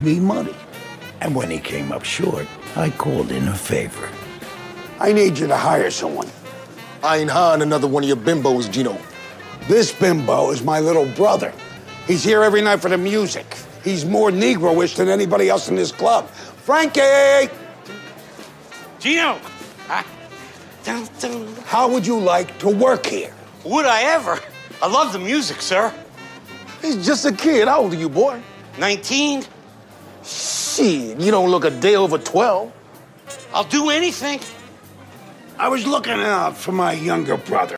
me money. And when he came up short, I called in a favor. I need you to hire someone. I ain't hiring another one of your bimbos, Gino. This bimbo is my little brother. He's here every night for the music. He's more Negroish than anybody else in this club. Frankie! Gino! I, dun, dun. How would you like to work here? Would I ever? I love the music, sir. He's just a kid. How old are you, boy? 19? Shit, you don't look a day over 12. I'll do anything. I was looking out for my younger brother.